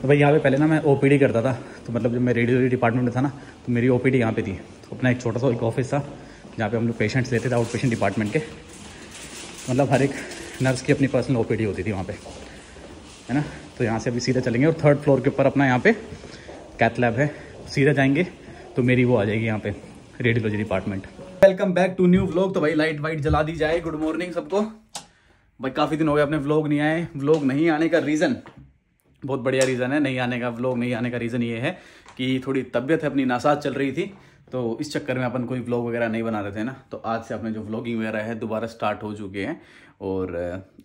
तो भाई यहाँ पे पहले ना मैं ओपीडी करता था तो मतलब जब मैं रेडियोलॉजी डिपार्टमेंट में था ना तो मेरी ओ यहाँ पे थी। तो अपना एक छोटा सा एक ऑफ़िस था, जहाँ पे हम लोग पेशेंट्स लेते थे आउट पेशेंट डिपार्टमेंट के। मतलब हर एक नर्स की अपनी पर्सनल ओपीडी होती थी वहाँ पे, है ना? तो यहाँ से अभी सीधा चलेंगे और थर्ड फ्लोर के ऊपर अपना यहाँ पे कैथ लैब है। सीधा जाएँगे तो मेरी वो आ जाएगी यहाँ पे radiology department welcome back to new vlog तो भाई लाइट वाइट जला दी जाए। गुड मॉर्निंग सबको। भाई, काफ़ी दिन हो गए अपने व्लॉग नहीं आए। व्लॉग नहीं आने का रीज़न बहुत बढ़िया रीज़न है, नहीं आने का व्लॉग नहीं आने का रीज़न ये है कि थोड़ी तबीयत है अपनी नासाज चल रही थी तो इस चक्कर में अपन कोई व्लॉग वगैरह नहीं बना रहे थे ना। तो आज से अपने जो व्लॉगिंग वगैरह है, दोबारा स्टार्ट हो चुके हैं। और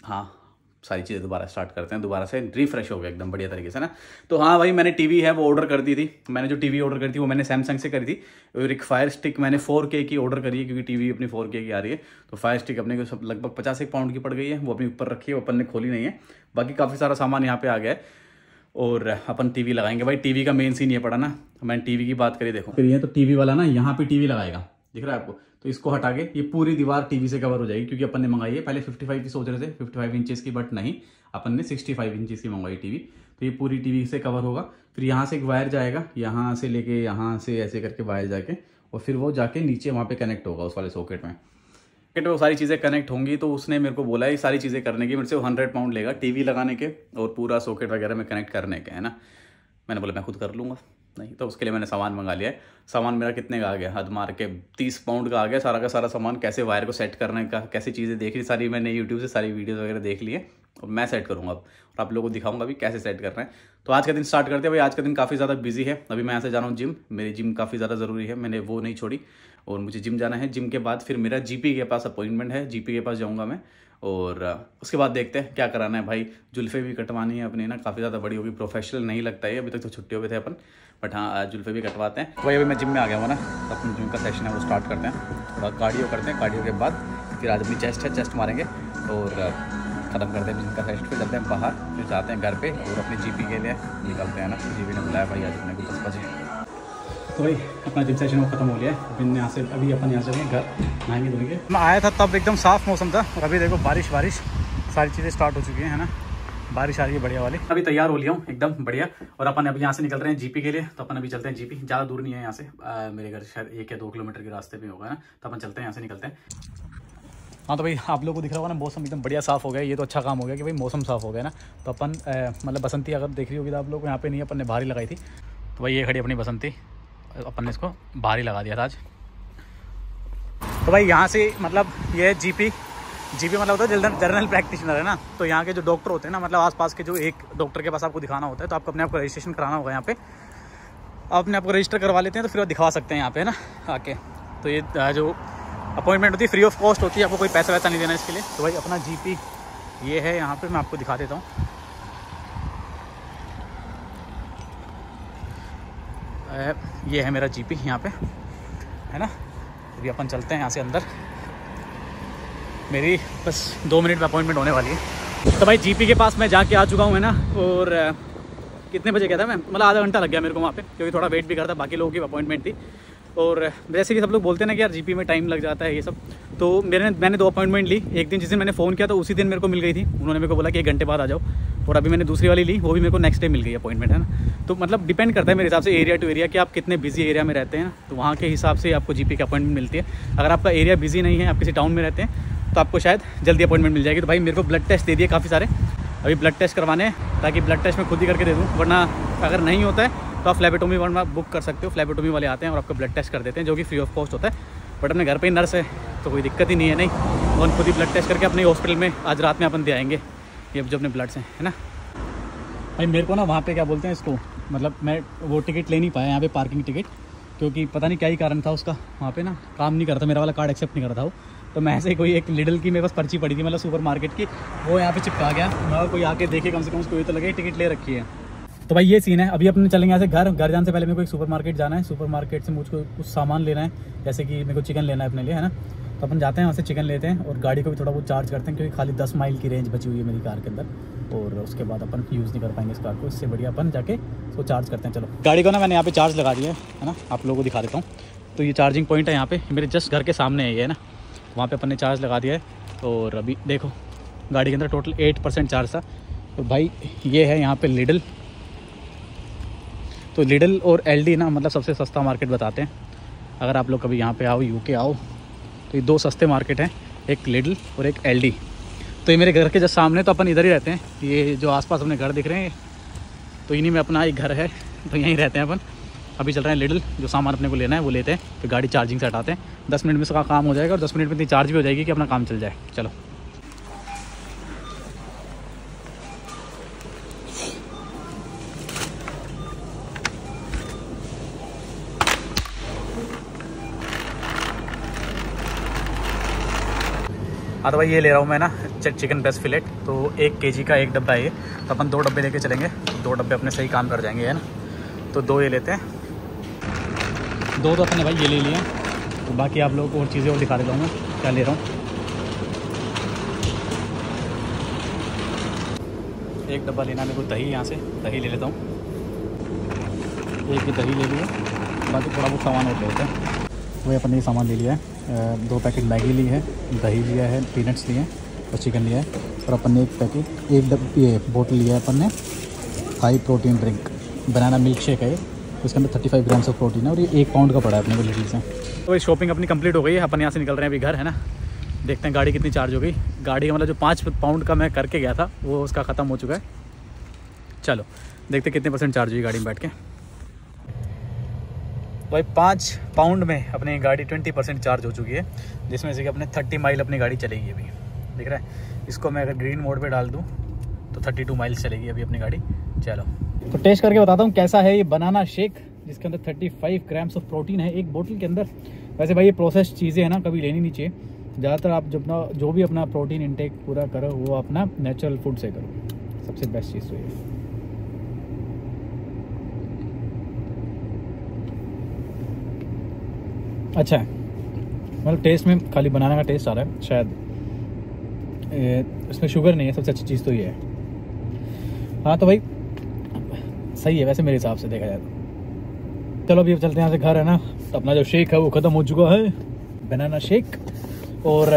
हाँ सारी चीज़ें दोबारा स्टार्ट करते हैं। दोबारा से रिफ्रेश हो गया एकदम बढ़िया तरीके से ना। तो हाँ भाई, मैंने टीवी है, वो ऑर्डर कर दी थी। मैंने जो टीवी ऑर्डर करी थी, वो मैंने सैमसंग से करी थी। और एक फायर स्टिक मैंने फोर के की ऑर्डर करी है, क्योंकि टीवी अपनी फोर के की आ रही है। तो फायर स्टिक अपने को सब लगभग पचास एक पाउंड की पड़ गई है, वो अपनी ऊपर रखी है अपन ने खोली नहीं है। बाकी काफ़ी सारा सामान यहाँ पे आ गया है, और अपन टीवी लगाएँगे। भाई टीवी का मेन सीन ये पड़ा ना। मैंने टीवी की बात करी, देखो। फिर ये तो टीवी वाला ना, यहाँ पे टीवी लगाएगा। दिख रहा है आपको? तो इसको हटा के ये पूरी दीवार टीवी से कवर हो जाएगी, क्योंकि अपन ने मंगाई है। पहले 55 की सोच रहे थे 55 इंचेस की बट नहीं। अपन ने 65 इंचेस की मंगवाई टीवी तो ये पूरी टीवी से कवर होगा। फिर यहाँ से एक वायर जाएगा, यहाँ से लेके, यहाँ से ऐसे करके वायर जाके, और फिर वो जाके नीचे वहाँ पे कनेक्ट होगा उस वाले सॉकेट में। सॉकेट में वो सारी चीज़ें कनेक्ट होंगी तो उसने मेरे को बोला ये सारी चीज़ें करने की। मेरे से हंड्रेड पाउंड लेगा टीवी लगाने के, और पूरा सॉकेट वगैरह में कनेक्ट करने के, है ना? मैंने बोला, मैं खुद कर लूँगा। नहीं तो उसके लिए मैंने सामान मंगा लिया सामान मेरा कितने का आ गया? हद मार के तीस पाउंड का आ गया। सारा का सारा सामान कैसे वायर को सेट करने का, कैसे चीज़ें देख ली? सारी मैंने यूट्यूब से सारी वीडियोज़ वगैरह देख लिए और मैं सेट करूँगा अब। और आप लोगों को दिखाऊँगा भी कैसे सेट कर रहे हैं। तो आज का दिन स्टार्ट करते हैं। भाई, आज का दिन काफ़ी ज़्यादा बिज़ी है। अभी मैं यहाँ से जा रहा हूँ जिम मेरी जिम काफ़ी ज़्यादा ज़रूरी है। मैंने वो नहीं छोड़ी। और मुझे जिम जाना है। जिम के बाद फिर मेरा जीपी के पास अपॉइंटमेंट है। जीपी के पास जाऊँगा मैं। और उसके बाद देखते हैं क्या कराना है। भाई, जुल्फ़े भी कटवानी है अपनी ना। काफ़ी ज़्यादा बड़ी होगी। प्रोफेशनल नहीं लगता है अभी तक तो छुट्टियों पे थे अपन। बट हाँ जुल्फ़े भी कटवाते हैं। वही अभी मैं जिम में आ गया हूँ ना तो अपनी जिम का सेशन है, वो स्टार्ट करते हैं। थोड़ा कार्डियो करते हैं। कार्डियो के बाद फिर आज अपनी चेस्ट है चेस्ट मारेंगे और ख़त्म करते हैं जिम का सेशन फिर चलते हैं बाहर, फिर जाते हैं घर पर और अपनी जी के लिए निकलते हैं ना। जी ने बुलाया, भाई, आज अपने को दस बजे तो भाई अपना जिम सेशन वो खत्म हो गया है। अभी यहाँ से, अभी अपन यहाँ से घर नहाएँगे धोएँगे मैं आया था तब एकदम साफ़ मौसम था और अभी देखो बारिश बारिश सारी चीज़ें स्टार्ट हो चुकी हैं, है ना? बारिश आ रही है बढ़िया वाली। अभी तैयार हो लिया हूँ, एकदम बढ़िया। और अपन अभी यहाँ से निकल रहे हैं जीपी के लिए तो अपन अभी चलते हैं जीपी। ज़्यादा दूर नहीं है यहाँ से। मेरे घर शायद एक या दो किलोमीटर के रास्ते में होगा ना तो अपन चलते हैं, यहाँ से निकलते हैं। हाँ तो भाई, आप लोगों को दिख रहा होगा ना, मौसम एकदम बढ़िया साफ़ हो गया ये तो अच्छा काम हो गया कि भाई मौसम साफ़ हो गया ना। तो अपन मतलब बसंती अगर देख रही होगी तो आप लोग को यहाँ पे नहीं, अपन ने भारी लगाई थी। तो भाई, ये खड़ी अपनी बसंती। अपन ने इसको भारी लगा दिया था आज। तो भाई, यहाँ से मतलब ये जीपी। जीपी मतलब होता है जनरल जनरल प्रैक्टिशनर है ना? तो यहाँ के जो डॉक्टर होते हैं ना मतलब आसपास के जो एक डॉक्टर के पास आपको दिखाना होता है तो आपको अपने आपको रजिस्ट्रेशन कराना होगा यहाँ पे। आप अपने आपको रजिस्टर करवा लेते हैं तो फिर दिखा सकते हैं यहाँ पे ना? आके। तो ये जो अपॉइंटमेंट होती है फ्री ऑफ़ कॉस्ट होती है, आपको कोई पैसा वैसा नहीं देना इसके लिए। तो भाई अपना जीपी ये है यहाँ पर मैं आपको दिखा देता हूँ। ये है मेरा जीपी यहाँ है ना? अभी अपन चलते हैं यहाँ से अंदर। मेरी बस दो मिनट में अपॉइंटमेंट होने वाली है। तो भाई जीपी के पास मैं जाके आ चुका हूँ, है ना? और कितने बजे गया था मैं? मतलब आधा घंटा लग गया मेरे को वहाँ पे, क्योंकि थोड़ा वेट भी करता बाकी लोगों की अपॉइंटमेंट थी। और जैसे कि सब लोग बोलते हैं ना कि यार जीपी में टाइम लग जाता है ये सब। तो मेरे, मैंने दो अपॉइंटमेंट ली। एक दिन जिस दिन मैंने फ़ोन किया तो उसी दिन मेरे को मिल गई थी। उन्होंने मेरे को बोला कि एक घंटे बाद आ जाओ। और अभी मैंने दूसरी वाली ली, वो भी मेरे को नेक्स्ट डे मिल गई अपॉइंटमेंट है ना? तो मतलब डिपेंड करता है मेरे हिसाब से एरिया टू एरिया कि आप कितने बिज़ी एरिया में रहते हैं। तो वहाँ के हिसाब से आपको जीपी की अपॉइंटमेंट मिलती है। अगर आपका एरिया बिज़ी नहीं है, आप किसी टाउन में रहते हैं तो आपको शायद जल्दी अपॉइंटमेंट मिल जाएगी। तो भाई मेरे को ब्लड टेस्ट दे दिए काफ़ी सारे। अभी ब्लड टेस्ट करवाने हैं, ताकि ब्लड टेस्ट मैं खुद ही करके दे दूँ। वरना अगर नहीं होता है तो आप फ्लैबेटोमी वरना बुक कर सकते हो। फ्लैबेटोमी वाले आते हैं और आपको ब्लड टेस्ट कर देते हैं, जो कि फ्री ऑफ़ कॉस्ट होता है। बट अपने घर पर ही नर्स है तो कोई दिक्कत ही नहीं है, नहीं? और खुद ही ब्लड टेस्ट करके अपने हॉस्पिटल में आज रात में अपन दे आएँगे, ये जो अपने ब्लड से है ना? भाई मेरे को ना वहाँ पे क्या बोलते हैं इसको मतलब मैं वो टिकट ले नहीं पाया, यहाँ पे पार्किंग टिकट क्योंकि पता नहीं क्या ही कारण था उसका। वहाँ पे ना काम नहीं करता मेरा वाला कार्ड एक्सेप्ट नहीं करता वो। तो मैं ऐसे कोई एक लिडल की मेरे पास पर्ची पड़ी थी मतलब सुपर मार्केट की, वो यहाँ पे चिपका गया। मैं कोई आके देखे कम से कम उसको, ये तो लगे टिकट ले रखी है। तो भाई ये सीन है। अभी अपने चलेंगे ऐसे घर। घर जाने से पहले मेरे को एक सुपर मार्केट जाना है। सुपर मार्केट से मुझको कुछ सामान लेना है, जैसे कि मेरे को चिकन लेना है अपने लिए, है ना? तो अपन जाते हैं वहाँ से चिकन लेते हैं और गाड़ी को भी थोड़ा बहुत चार्ज करते हैं, क्योंकि खाली दस माइल की रेंज बची हुई है मेरी कार के अंदर। और उसके बाद अपन यूज़ नहीं कर पाएँगे इस कार को। इससे बढ़िया अपन जाके उसको चार्ज करते हैं। चलो, गाड़ी को ना मैंने यहाँ पे चार्ज लगा दिया है ना? आप लोगों को दिखा देता हूँ। तो ये चार्जिंग पॉइंट है यहाँ पे। मेरे जस्ट घर के सामने है ये, है ना? वहाँ पे अपन ने चार्ज लगा दिया है और अभी देखो, गाड़ी के अंदर टोटल एट परसेंट चार्ज था। तो भाई, ये है यहाँ पे लिडल तो लिडल और एलडी ना मतलब सबसे सस्ता मार्केट बताते हैं। अगर आप लोग कभी यहाँ पे आओ यूके आओ तो ये दो सस्ते मार्केट हैं, एक लिडल और एक एलडी तो ये मेरे घर के जस्ट सामने तो अपन इधर ही रहते हैं। ये जो आसपास अपने घर दिख रहे हैं तो इन्हीं में अपना एक घर है तो यहीं रहते हैं अपन। अभी चल रहे हैं लिडल जो सामान अपने को लेना है, वो लेते हैं, फिर गाड़ी चार्जिंग से हटाते हैं। दस मिनट में उसका काम हो जाएगा और दस मिनट में इतनी चार्ज भी हो जाएगी कि अपना काम चल जाए। चलो। हाँ तो भाई, ये ले रहा हूँ मैं ना चिकन ब्रेस्ट फिलेट तो एक के का एक डब्बा है ये। तो अपन दो डब्बे लेके चलेंगे। दो डब्बे अपने सही काम कर जाएँगे, है ना? तो दो ये लेते हैं। दो तो अपने भाई, ये ले लिए तो बाकी आप लोग और चीज़ें और दिखा देता हूँ मैं, क्या ले रहा हूँ। एक डब्बा लेना मेरे को, दही यहाँ से, दही ले लेता हूँ। एक ही दही ले लिया। बाकी थोड़ा बहुत सामान और लेते हैं। वही अपन ने सामान ले लिया है। दो पैकेट मैगी ली है, दही लिया है पीनट्स लिए, और चिकन लिया है। और अपन ने एक पैकेट, एक डब, ये बोतल लिया है अपन ने high protein drink banana milk shake है उसके अंदर thirty five grams of protein है और ये एक पाउंड का पड़ा है अपने को से। तो भाई शॉपिंग अपनी कंप्लीट हो गई है, अपन यहाँ से निकल रहे हैं अभी घर, है ना? देखते हैं गाड़ी कितनी चार्ज हो गई। गाड़ी का मतलब जो पाँच पाउंड का मैं करके गया था, वो उसका ख़त्म हो चुका है। चलो, देखते कितने परसेंट चार्ज हुई गाड़ी में बैठ के। भाई पाँच पाउंड में अपनी गाड़ी ट्वेंटी परसेंट चार्ज हो चुकी है, जिसमें से कि अपने थर्टी माइल अपनी गाड़ी चलेगी अभी। दिख रहा है? इसको मैं अगर ग्रीन मोड पे डाल दूँ तो थर्टी टू माइल्स चलेगी अभी अपनी गाड़ी। चलो। तो टेस्ट करके बताता हूँ कैसा है ये बनाना शेक जिसके अंदर thirty five grams of protein है एक बोतल के अंदर। वैसे भाई ये प्रोसेस चीज़ें हैं ना, कभी लेनी नहीं चाहिए। ज़्यादातर आप जब ना, जो भी अपना प्रोटीन इनटेक पूरा करो, वो अपना नेचुरल फ़ूड से करो। सबसे बेस्ट चीज़ तो ये। अच्छा मतलब टेस्ट में खाली बनाने का टेस्ट आ रहा है, शायद। इसमें शुगर नहीं है, सबसे अच्छी चीज़ तो ये है। हाँ तो भाई, सही है, वैसे मेरे हिसाब से देखा जाए तो। चलो अभी अब चलते हैं यहाँ से घर, है ना? तो अपना जो शेक है वो ख़त्म हो चुका है बनाना शेक और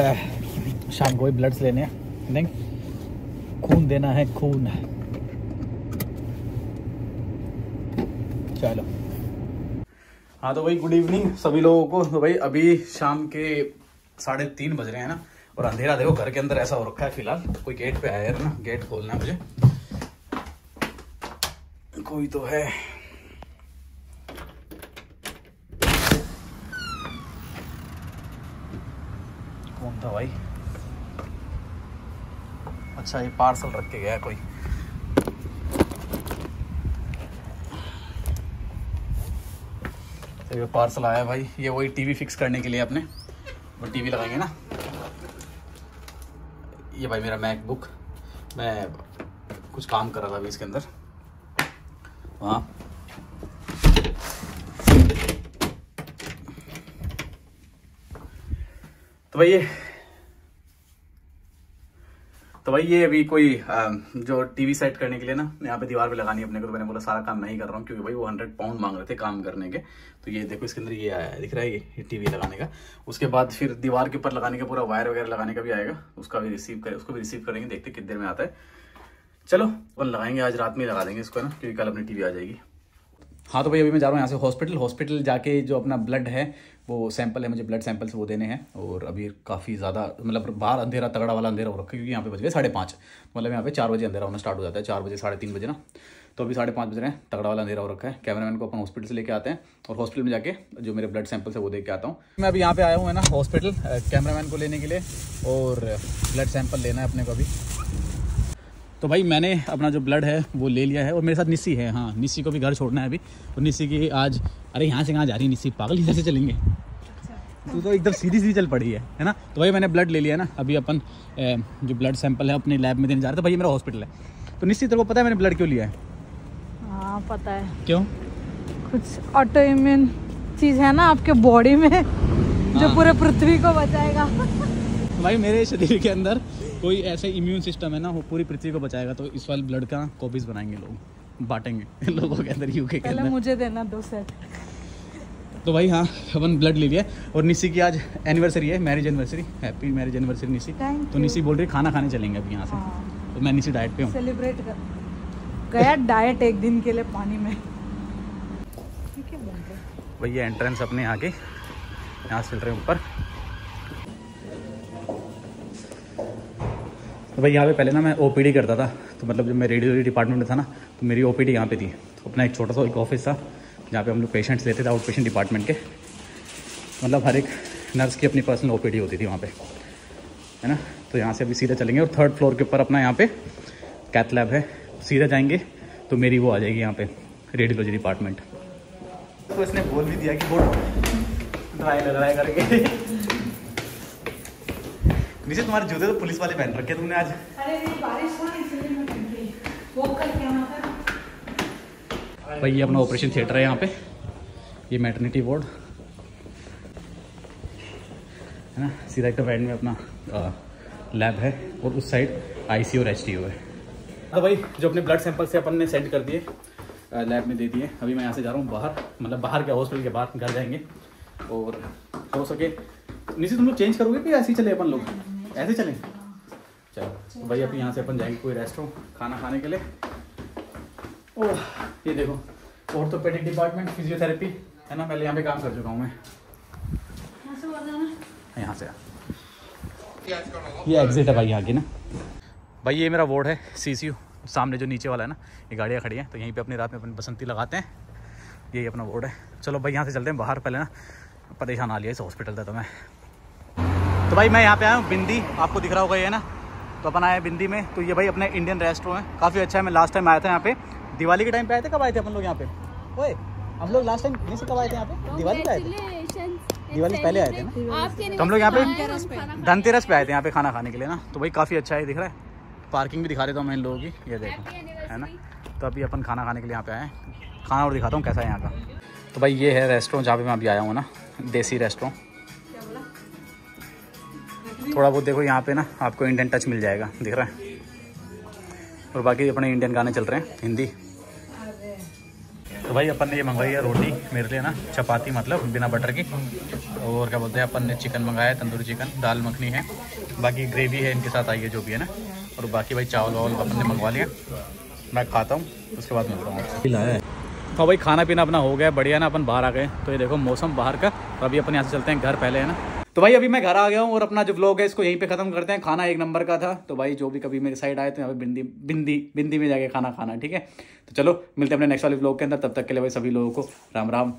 शाम को भी ब्लड्स लेने हैं। नहीं खून देना है, खून। चलो। हाँ तो भाई गुड इवनिंग सभी लोगों को। तो भाई, अभी शाम के साढ़े तीन बज रहे हैं ना, और अंधेरा देखो, घर के अंदर ऐसा हो रखा है फ़िलहाल। कोई गेट पे आया है ना गेट खोलना है मुझे। कोई तो है। कौन था भाई? अच्छा ये पार्सल रख के गया कोई। तो ये पार्सल आया भाई। ये वही टीवी फिक्स करने के लिए अपने। वो टीवी लगाएँगे ना। ये भाई मेरा मैकबुक मैं कुछ काम कर रहा था अभी इसके अंदर। वहाँ तो भाई ये तो भाई ये अभी कोई जो टीवी सेट करने के लिए ना यहाँ पे दीवार पे लगानी है अपने को तो मैंने बोला सारा काम मैं ही कर रहा हूँ क्योंकि भाई वो हंड्रेड पाउंड मांग रहे थे काम करने के। तो ये देखो इसके अंदर ये आया है दिख रहा है ये, ये टीवी लगाने का। उसके बाद फिर दीवार के ऊपर लगाने का पूरा वायर वगैरह लगाने का भी आएगा उसका भी रिसीव करे उसको भी रिसीव करेंगे देखते कितने देर में आता है। चलो वो लगाएँगे, आज रात में ही लगा देंगे इसको ना? क्योंकि कल अपनी टीवी आ जाएगी। हाँ तो भाई, अभी मैं जा रहा हूँ यहाँ से हॉस्पिटल हॉस्पिटल जाके जो अपना ब्लड है, वो सैंपल है, मुझे ब्लड सैंपल से वो देने हैं। और अभी काफ़ी ज़्यादा मतलब बाहर अंधेरा, तगड़ा वाला अंधेरा हो रखा है, क्योंकि यहाँ पे बज गए साढ़े पाँच। मतलब यहाँ पे चार बजे अंधेरा होना स्टार्ट हो जाता है, चार बजे, साढ़े तीन बजे ना। तो अभी साढ़े पाँच बज रहे हैं, तगड़ा वाला अंधेरा हो रखा है। कैमरामैन को अपन हॉस्पिटल से लेके आते हैं और हॉस्पिटल में जाके जो मेरे ब्लड सैंपल है वो दे के आता हूँ। मैं अभी यहाँ पे आया हूँ, है ना हॉस्पिटल कैमरामैन को लेने के लिए और ब्लड सैंपल लेना है अपने को अभी। तो भाई मैंने अपना जो ब्लड है वो ले लिया है और मेरे साथ निस्सी है। हाँ निस्सी को भी घर छोड़ना है अभी। और निस्सी की आज अरे यहाँ से कहाँ जा रही है निस्सी पागल इधर से चलेंगे। तू तो एकदम सीधी सीधी चल पड़ी है है ना? तो भाई मैंने ब्लड ले लिया ना। अभी अपन जो ब्लड सैंपल है अपने लैब में देने जा रहे थे भाई मेरा हॉस्पिटल है। तो निश्चित तेरे को पता है मैंने ब्लड क्यों लिया है? हाँ पता है। क्यों? कुछ ऑटो इम्यून चीज़ है ना आपके बॉडी में जो हाँ। पूरे पृथ्वी को बचाएगा। भाई मेरे शरीर के अंदर कोई ऐसे इम्यून सिस्टम है ना वो पूरी पृथ्वी को बचाएगा तो इस वाले ब्लड का कॉपीज बनाएँगे लोग बांटेंगे लोगों के अंदर यूके के अंदर। मुझे देना दो सेट तो भाई हाँ अपन ब्लड ले लिया और निसी की आज एनिवर्सरी है marriage anniversary happy marriage anniversary Nisi. तो. निसी बोल रही खाना खाने चलेंगे अभी यहाँ से। हाँ। तो मैं नीचे डाइट पे हूँ। सेलिब्रेट कर। गया डाइट एक दिन के लिए पानी में। ठीक है बंद कर। भाई ये एंट्रेंस अपने यहाँ के यहाँ से चल रहे हैं ऊपर। तो भाई यहाँ पे पहले ना मैं ओपीडी करता था तो मतलब जब मैं रेडियोलॉजी डिपार्टमेंट में था ना तो मेरी ओ पी डी यहाँ पे थी। तो अपना एक छोटा सा एक ऑफ़िस था, जहाँ पे हम लोग पेशेंट्स लेते थे आउट पेशेंट डिपार्टमेंट के। मतलब हर एक नर्स की अपनी पर्सनल ओपीडी होती थी वहाँ पर है ना? तो यहाँ से अभी सीधे चलेंगे और थर्ड फ्लोर के ऊपर अपना यहाँ पे कैथ लैब है। सीधा जाएँगे तो मेरी वो आ जाएगी यहाँ पे रेडियोलॉजी डिपार्टमेंट तो इसने बोल भी दिया कि बोर्ड ड्राई लग रहा है करके। नीचे तुम्हारे जूते तो पुलिस वाले पहन रखे तुमने आज। अरे बारिश हुआ इसलिए मैं पहन करके आना था। भाई ये अपना ऑपरेशन थिएटर है यहाँ पे। ये मैटरनिटी वार्ड है ना? सीधा एक एंड में अपना लैब है और उस साइड आईसी और एच है। तो भाई जो अपने ब्लड सैंपल से अपन ने सेंड कर दिए लैब में दे दिए। अभी मैं यहाँ से जा रहा हूँ बाहर मतलब बाहर के हॉस्पिटल के बाहर घर जाएँगे। और हो सके। नीचे तुम लोग चेंज करोगे कि ऐसे ही चले अपन लोग? ऐसे चलें चलो तो भाई अभी यहाँ से अपन जाएँगे कोई रेस्टोरेंट खाना खाने के लिए। ओह ये देखो ऑर्थोपेडिक डिपार्टमेंट फिजियोथेरेपी है ना? पहले यहाँ पे काम कर चुका हूँ मैं। यहाँ से ये एग्जिट है भाई यहाँ की ना। भाई ये मेरा वार्ड है सीसीयू सामने जो नीचे वाला है ना ये गाड़ियाँ खड़ी हैं तो यहीं पे अपनी रात में अपन बसंती लगाते हैं। यही अपना वार्ड है। चलो भाई यहाँ से चलते हैं बाहर पहले ना परेशान आ लिया इस हॉस्पिटल से तो मैं। तो भाई मैं यहाँ पे आया हूँ बिंदी आपको दिख रहा होगा ये ना? तो अपन आए बिंदी में तो ये भाई अपने इंडियन रेस्टोरेंट है। काफ़ी अच्छा है मैं लास्ट टाइम आया था यहाँ पे। दिवाली के टाइम पे आए थे कब आए थे अपन लोग यहाँ पे? ओए हम लोग लास्ट टाइम यहीं से कब आए थे यहाँ पे? दिवाली पे आए थे? दिवाली पहले आए थे ना? तो हम लोग यहाँ पे धनतेरस पे आए थे यहाँ पे खाना खाने के लिए ना? तो भाई काफ़ी अच्छा है दिख रहा है। पार्किंग भी दिखा देता हूँ मैं इन लोगों की ये देखो है ना? तो अभी अपन खाना खाने के लिए यहाँ पे आए हैं। खाना और दिखाता हूँ कैसा है यहाँ का। तो भाई ये है रेस्टोरेंट जहाँ पे मैं अभी आया हूँ ना देसी रेस्टोरेंट थोड़ा बहुत देखो यहाँ पे ना आपको इंडियन टच मिल जाएगा, दिख रहा है? और बाकी अपने इंडियन गाने चल रहे हैं, हिंदी। तो भाई अपन ने ये मंगवाई है रोटी मेरे लिए ना, चपाती मतलब बिना बटर की। और क्या बोलते हैं, अपन ने चिकन मंगाया है, तंदूरी चिकन दाल मखनी है। बाकी ग्रेवी है इनके साथ आई है जो भी है ना। और बाकी भाई चावल वावल अपन ने मंगवा लिया मैं खाता हूँ, उसके बाद मिलता हूँ है हाँ भाई खाना पीना अपना हो गया, बढ़िया ना, अपन बाहर आ गए। तो ये देखो मौसम बाहर का। तो अभी अपन यहाँ से चलते हैं, घर पहले है ना। तो भाई अभी मैं घर आ गया हूँ और अपना जो ब्लॉग है, इसको यहीं पे खत्म करते हैं। खाना एक नंबर का था। तो भाई जो भी कभी मेरे साइड आए तो यहाँ पे बिंदी बिंदी बिंदी में जाके खाना खाना, ठीक है? तो चलो, मिलते हैं अपने नेक्स्ट वाले ब्लॉग के अंदर। तब तक के लिए भाई सभी लोगों को राम राम